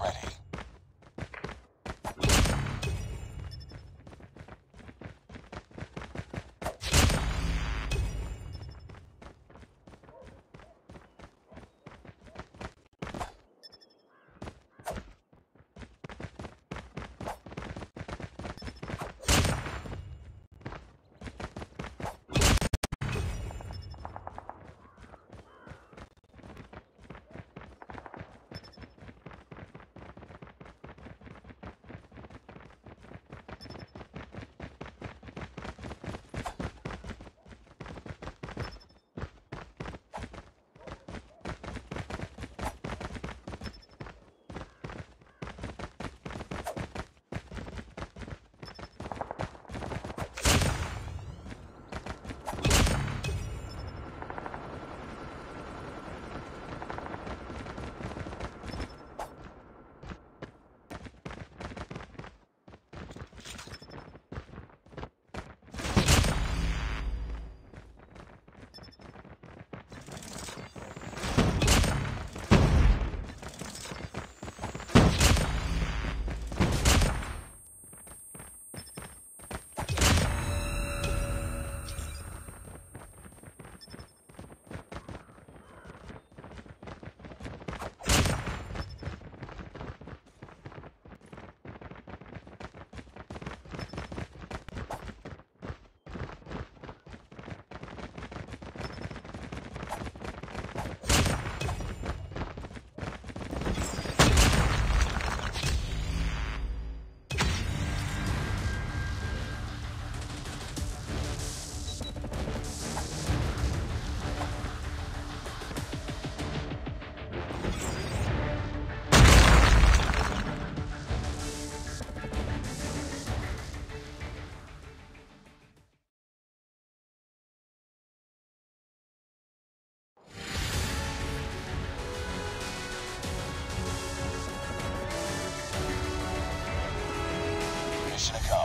Ready. Mission accomplished.